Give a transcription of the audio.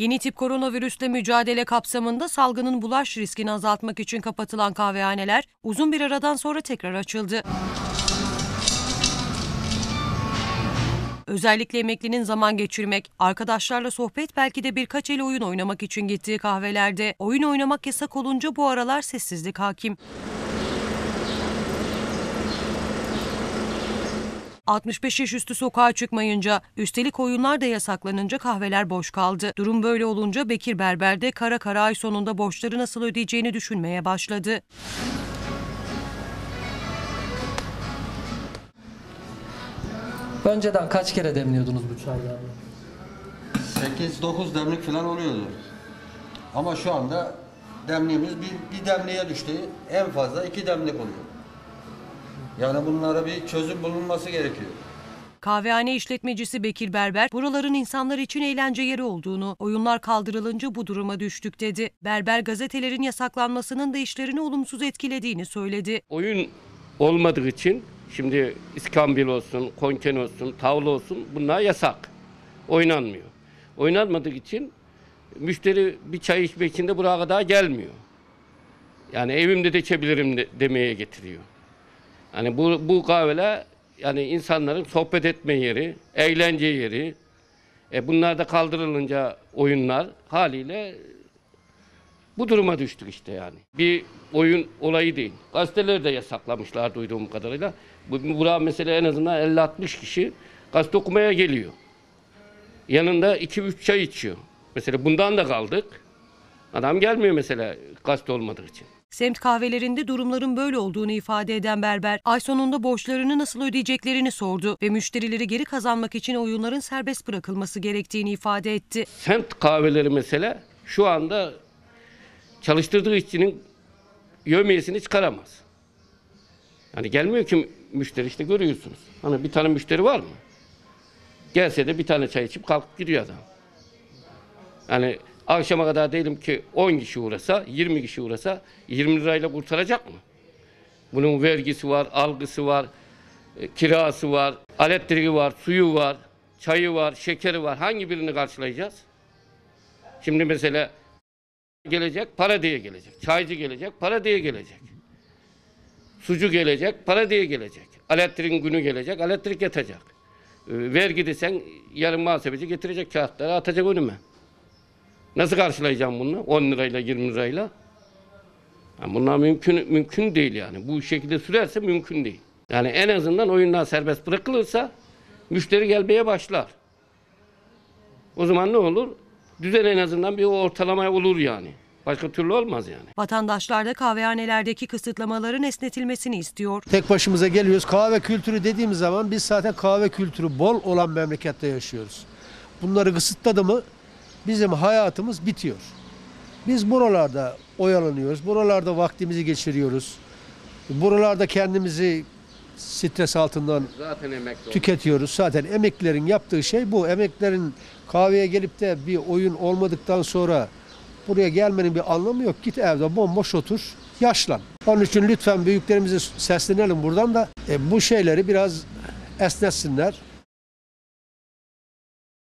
Yeni tip koronavirüsle mücadele kapsamında salgının bulaş riskini azaltmak için kapatılan kahvehaneler uzun bir aradan sonra tekrar açıldı. Özellikle emeklinin zaman geçirmek, arkadaşlarla sohbet belki de birkaç el oyun oynamak için gittiği kahvelerde oyun oynamak yasak olunca bu aralar sessizlik hakim. 65 yaş üstü sokağa çıkmayınca, üstelik oyunlar da yasaklanınca kahveler boş kaldı. Durum böyle olunca Bekir Berber de kara kara ay sonunda borçları nasıl ödeyeceğini düşünmeye başladı. Önceden kaç kere demliyordunuz bu çayları? 8-9 demlik falan oluyordu. Ama şu anda demliğimiz bir, bir demliğe düştü. En fazla iki demlik oluyor. Yani bunlara bir çözüm bulunması gerekiyor. Kahvehane işletmecisi Bekir Berber, buraların insanlar için eğlence yeri olduğunu, oyunlar kaldırılınca bu duruma düştük dedi. Berber gazetelerin yasaklanmasının da işlerini olumsuz etkilediğini söyledi. oyun olmadığı için şimdi iskambil olsun, konken olsun, tavla olsun bunlar yasak. Oynanmıyor. Oynanmadığı için müşteri bir çay içmek için de buraya kadar gelmiyor. Yani evimde de içebilirim de- demeye getiriyor. Yani bu, bu kahveler yani insanların sohbet etme yeri, eğlence yeri. E bunlar da kaldırılınca oyunlar haliyle bu duruma düştük işte yani. Bir oyun olayı değil. Gazeteleri de yasaklamışlar duyduğum kadarıyla. Bu, buraya mesela en azından 50-60 kişi gazete okumaya geliyor. Yanında 2-3 çay içiyor. Mesela bundan da kaldık. Adam gelmiyor mesela gazete olmadığı için. Semt kahvelerinde durumların böyle olduğunu ifade eden Berber, ay sonunda borçlarını nasıl ödeyeceklerini sordu ve müşterileri geri kazanmak için oyunların serbest bırakılması gerektiğini ifade etti. Semt kahveleri mesela şu anda çalıştırdığı işçinin yövmiyesini çıkaramaz. Yani gelmiyor ki müşteri işte görüyorsunuz. Hani bir tane müşteri var mı? Gelse de bir tane çay içip kalkıp gidiyor adam. Yani akşama kadar diyelim ki 10 kişi uğrasa, 20 kişi uğrasa 20 lirayla kurtaracak mı? Bunun vergisi var, algısı var, e, kirası var, elektriği var, suyu var, çayı var, şekeri var. Hangi birini karşılayacağız? Şimdi mesela gelecek, para diye gelecek. Çaycı gelecek, para diye gelecek. Sucu gelecek, para diye gelecek. Elektriğin günü gelecek, elektrik yatacak. Ee, vergi desen yarın muhasebeci getirecek kağıtları atacak önüme. Nasıl karşılayacağım bunu? 10 lirayla 20 lirayla. Yani bunlar mümkün mümkün değil yani. Bu şekilde sürerse mümkün değil. Yani en azından oyundan serbest bırakılırsa müşteri gelmeye başlar. O zaman ne olur? Düzen en azından bir ortalama olur yani. Başka türlü olmaz yani. Vatandaşlar da kahvehanelerdeki kısıtlamaların esnetilmesini istiyor. Tek başımıza geliyoruz. Kahve kültürü dediğimiz zaman biz zaten kahve kültürü bol olan memlekette yaşıyoruz. Bunları kısıtladı mı bizim hayatımız bitiyor. Biz buralarda oyalanıyoruz. Buralarda vaktimizi geçiriyoruz. Buralarda kendimizi stres altından Zaten tüketiyoruz. Zaten emeklilerin yaptığı şey bu. Emeklilerin kahveye gelip de bir oyun olmadıktan sonra buraya gelmenin bir anlamı yok. Git evde bomboş otur, yaşlan. Onun için lütfen büyüklerimize seslenelim buradan da e, bu şeyleri biraz esnetsinler.